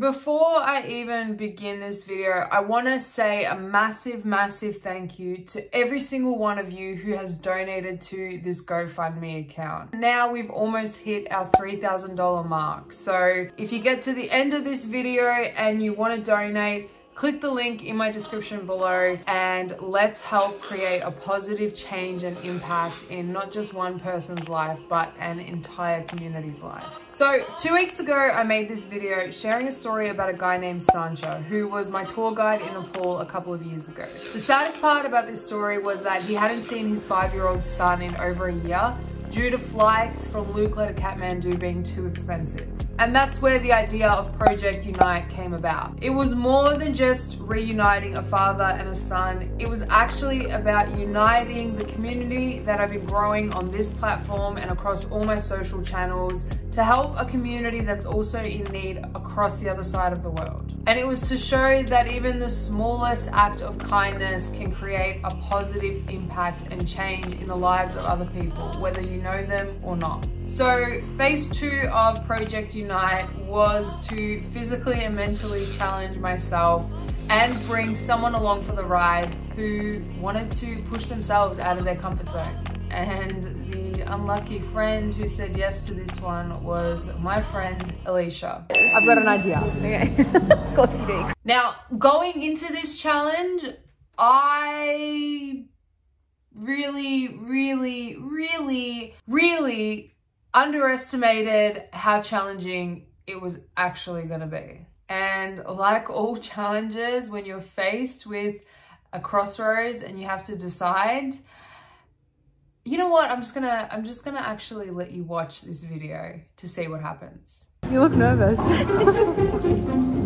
Before I even begin this video, I want to say a massive, massive thank you to every single one of you who has donated to this GoFundMe account. Now we've almost hit our $3,000 mark. So if you get to the end of this video and you want to donate, Click the link in my description below and let's help create a positive change and impact in not just one person's life, but an entire community's life. So two weeks ago, I made this video sharing a story about a guy named Sancho, who was my tour guide in Nepal a couple of years ago. The saddest part about this story was that he hadn't seen his five-year-old son in over a year due to flights from Lukla to Kathmandu being too expensive. And that's where the idea of Project Unite came about. It was more than just reuniting a father and a son. It was actually about uniting the community that I've been growing on this platform and across all my social channels to help a community that's also in need across the other side of the world. And it was to show that even the smallest act of kindness can create a positive impact and change in the lives of other people, whether you know them or not. So phase two of Project Unite was to physically and mentally challenge myself and bring someone along for the ride who wanted to push themselves out of their comfort zones. And the unlucky friend who said yes to this one was my friend Alicia. I've got an idea. Okay, of course you do. Now, going into this challenge, I really, really, really, really underestimated how challenging it was actually going to be. And like all challenges, when you're faced with a crossroads and you have to decide, you know what? I'm just gonna, I'm just gonna actually let you watch this video to see what happens. You look nervous.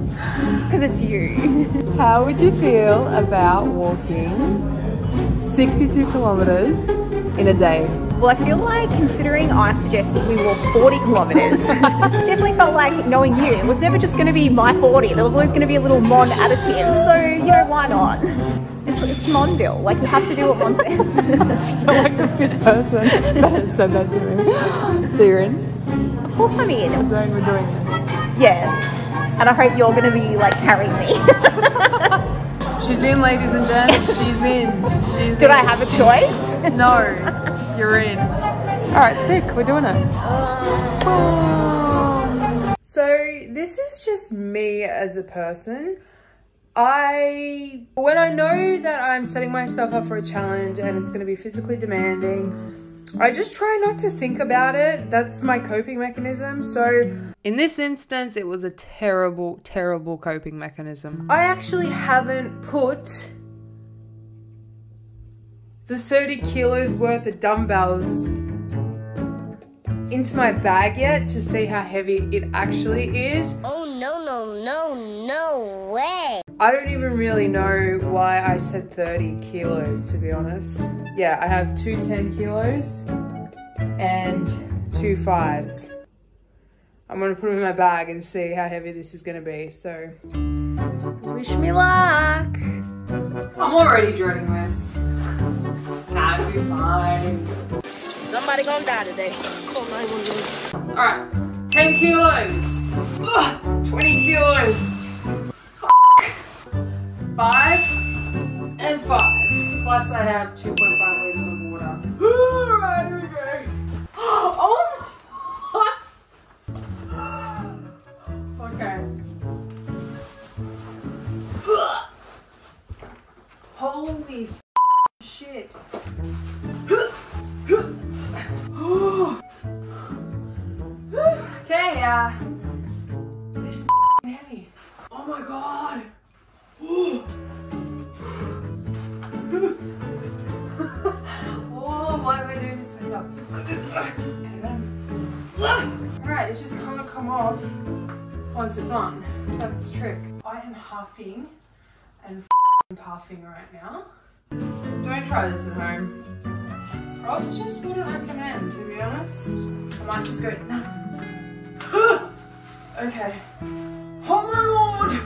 Because it's you. How would you feel about walking 62 kilometers in a day? Well, I feel like considering I suggested we walk 40 kilometres, definitely felt like knowing you, it was never just going to be my 40. There was always going to be a little Mon additive. So, you know, why not? It's, it's Monville. Like, you have to do what Mon says. You're like the fifth person that has said that to me. So you're in? of course I'm in. Zone, we're doing this. Yeah. And I hope you're going to be, like, carrying me. She's in, ladies and gents. She's in. She's Did in. I have a choice? No, you're in. All right, sick. We're doing it. So this is just me as a person. I, when I know that I'm setting myself up for a challenge and it's going to be physically demanding, I just try not to think about it. That's my coping mechanism. So in this instance, it was a terrible, terrible coping mechanism. I actually haven't put the 30 kilos worth of dumbbells into my bag yet to see how heavy it actually is. Oh no no no no way! I don't even really know why I said 30 kilos to be honest. Yeah, I have two 10 kilos and two fives. I'm gonna put them in my bag and see how heavy this is gonna be, so wish me luck. I'm already dreading this. Somebody gonna die today. Alright, 10 kilos. Ugh, 20 kilos. Five and five. Plus I have 2.5 liters of water. Alright, here we go. Oh my. Okay. Holy Alright, it's just gonna come off once it's on. That's the trick. I am huffing and puffing right now. Don't try this at home. Probs just wouldn't recommend, to be honest. I might just go, no. okay. Oh my lord!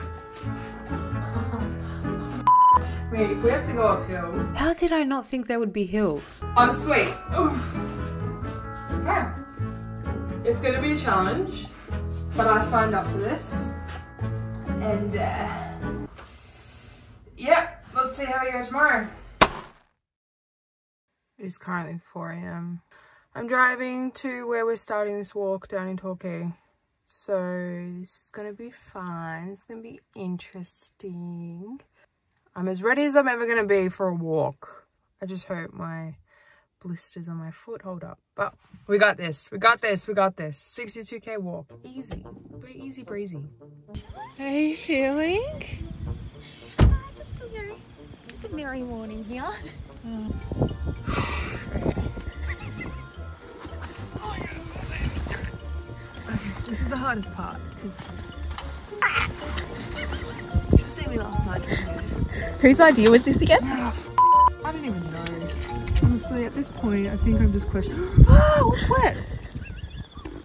Wait, if we have to go up hills. How did I not think there would be hills? I'm sweet. Oof. Okay. It's gonna be a challenge, but I signed up for this. And uh, yep, let's see how we go tomorrow. It's currently 4 a.m. I'm driving to where we're starting this walk down in Torquay. So this is gonna be fun. It's gonna be interesting. I'm as ready as I'm ever gonna be for a walk. I just hope my blisters on my foot hold up. But we got this. We got this. We got this. 62k walk. Easy. Pretty easy breezy. How are you feeling? Uh, just a merry, just a merry morning here. This is the hardest part. Is just me last night. Whose idea was this again? At this point, I think I'm just questioning. Ah, what's wet?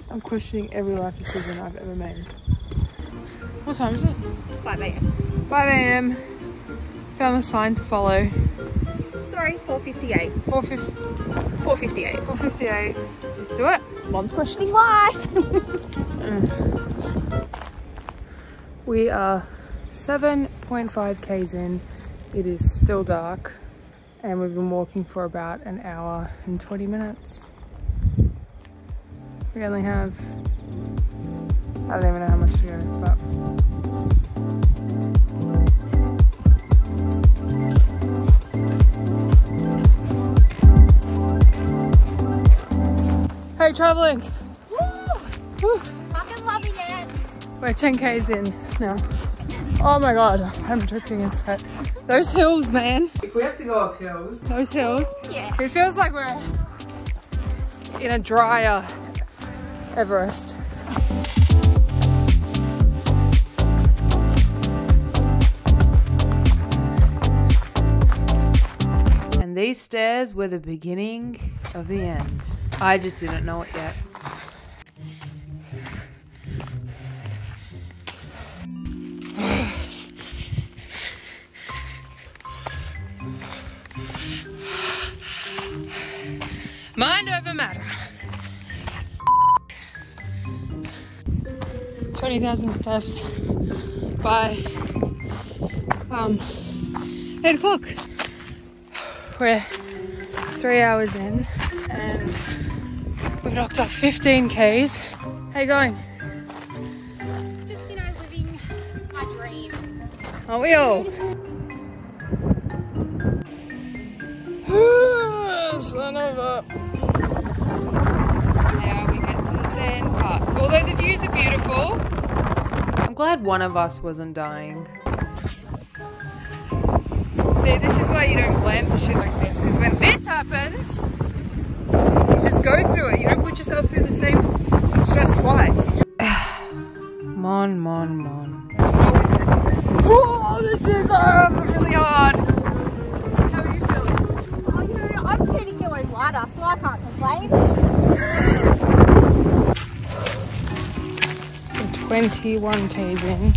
I'm questioning every life decision I've ever made. What time is it? 5 a.m. 5 a.m. Found the sign to follow. Sorry, 4.58. 4.58. 4.58. 4.58. Let's do it. Mom's questioning life. We are 7.5 k's in. It is still dark and we've been walking for about an hour and 20 minutes. We only have, I don't even know how much to go, but Hey, traveling. Woo. Fucking loving it. We're 10 k's in now. Oh my god, I'm dripping in sweat. Those hills, man. If we have to go up hills, those hills, Yeah. it feels like we're in a drier Everest. And these stairs were the beginning of the end. I just didn't know it yet. Mind over matter. 20,000 steps by um, 8 o'clock. We're three hours in and we've knocked off 15 Ks. How you going? Just, you know, living my dream. Aren't we all? Son of a... Although the views are beautiful. I'm glad one of us wasn't dying. See, this is why you don't plan for shit like this. Because when this happens, you just go through it. You don't put yourself through the same stress twice. You just... mon, mon, mon. Just roll with it. Oh, this is um, really hard. How are you feeling? Oh, you know, I'm 30 kilos lighter, so I can't complain. 21 k's in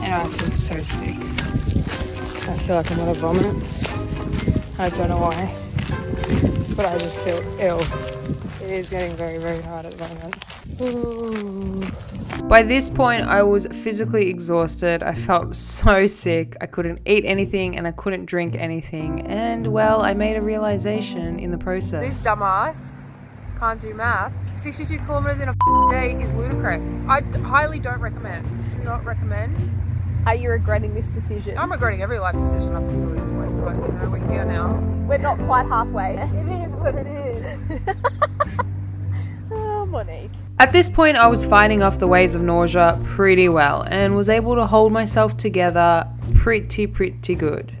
and I feel so sick. I feel like I'm gonna vomit. I don't know why, but I just feel ill. It is getting very, very hard at the moment. Ooh. By this point, I was physically exhausted. I felt so sick. I couldn't eat anything and I couldn't drink anything. And well, I made a realization in the process. This dumbass can't do math. 62 kilometers in a day is ludicrous. I highly don't recommend. Do not recommend. Are you regretting this decision? I'm regretting every life decision up until this point, but you know, we're here now. We're not quite halfway. It is what it is. oh, Monique. At this point, I was fighting off the waves of nausea pretty well and was able to hold myself together pretty, pretty good.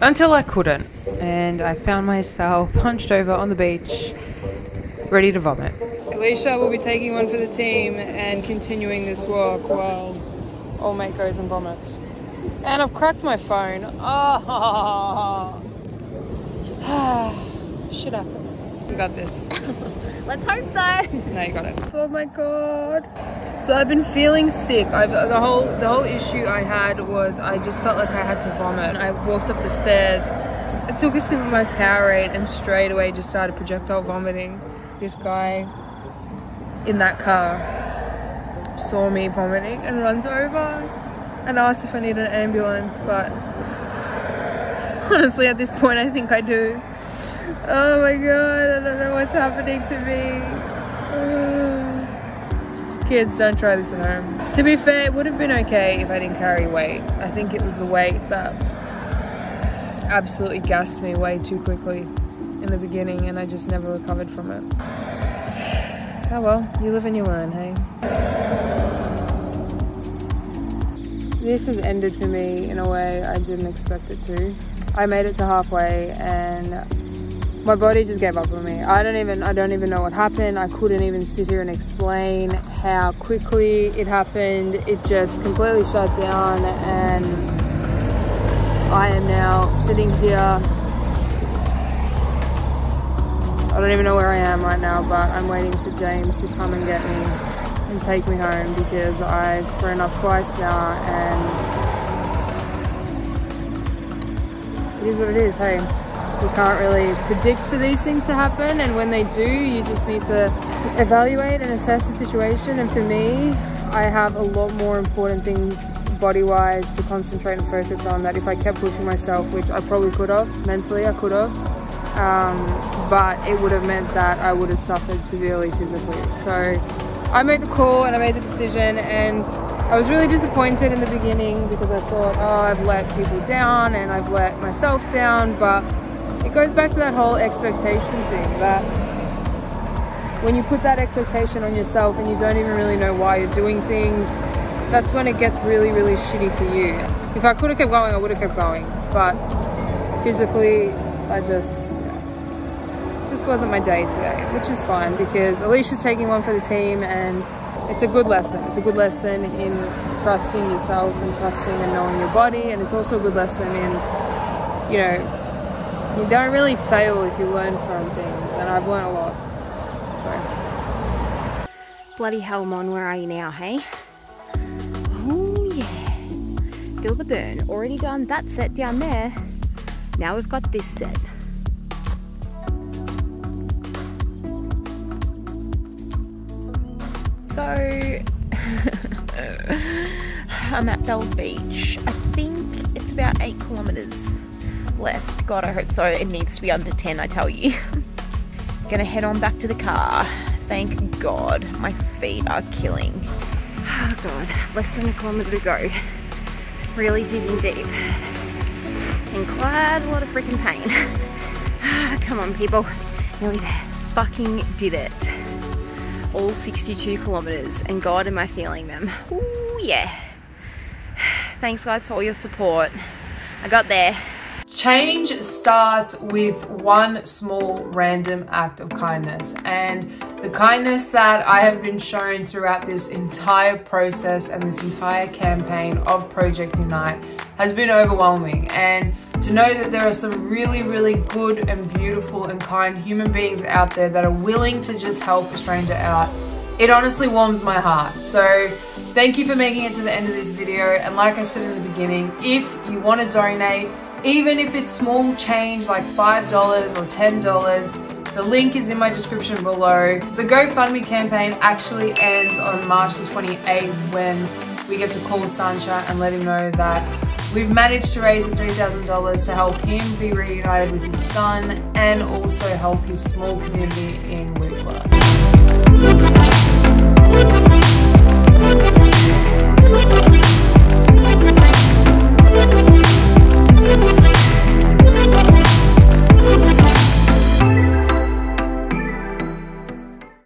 Until I couldn't, and I found myself hunched over on the beach, ready to vomit. Alicia will be taking one for the team and continuing this walk while all mate goes and vomits. And I've cracked my phone. Oh, shit happens. You got this. Let's hope so. No, you got it. Oh my god. So I've been feeling sick. I've the whole the whole issue I had was I just felt like I had to vomit. I walked up the stairs. I took a sip of my Powerade and straight away just started projectile vomiting. This guy in that car saw me vomiting and runs over and asked if I need an ambulance, but honestly at this point I think I do. Oh my god, I don't know what's happening to me. Kids, don't try this at home. To be fair, it would have been okay if I didn't carry weight. I think it was the weight that absolutely gassed me way too quickly in the beginning and I just never recovered from it. Oh well, you live and you learn, hey? This has ended for me in a way I didn't expect it to. I made it to halfway and my body just gave up on me. I don't even I don't even know what happened. I couldn't even sit here and explain how quickly it happened. It just completely shut down and I am now sitting here. I don't even know where I am right now, but I'm waiting for James to come and get me and take me home because I've thrown up twice now and it is what it is, hey. We can't really predict for these things to happen and when they do you just need to evaluate and assess the situation. And for me I have a lot more important things body wise to concentrate and focus on that if I kept pushing myself which I probably could have mentally I could have um, but it would have meant that I would have suffered severely physically so I made the call and I made the decision and I was really disappointed in the beginning because I thought oh I've let people down and I've let myself down but it goes back to that whole expectation thing that when you put that expectation on yourself and you don't even really know why you're doing things, that's when it gets really, really shitty for you. If I could have kept going, I would have kept going. But physically, I just, just wasn't my day today, which is fine because Alicia's taking one for the team and it's a good lesson. It's a good lesson in trusting yourself and trusting and knowing your body. And it's also a good lesson in, you know, you don't really fail if you learn from things and I've learned a lot. So. Bloody hell mon where are you now hey? Oh yeah. Feel the burn. Already done that set down there. Now we've got this set so I'm at Bells Beach I think it's about eight kilometers left. God, I hope so. It needs to be under 10, I tell you. Gonna head on back to the car. Thank God. My feet are killing. Oh God, less than a kilometre to go. Really digging deep. In quite a lot of freaking pain. Come on, people. Nearly there. Fucking did it. All 62 kilometres. And God, am I feeling them. Ooh, yeah. Thanks, guys, for all your support. I got there. Change starts with one small random act of kindness and the kindness that I have been shown throughout this entire process and this entire campaign of Project Unite has been overwhelming and to know that there are some really really good and beautiful and kind human beings out there that are willing to just help a stranger out. It honestly warms my heart. So thank you for making it to the end of this video. And like I said in the beginning if you want to donate even if it's small change like $5 or $10, the link is in my description below. The GoFundMe campaign actually ends on March the 28th when we get to call Sancha and let him know that we've managed to raise the $3,000 to help him be reunited with his son and also help his small community in Whitworth.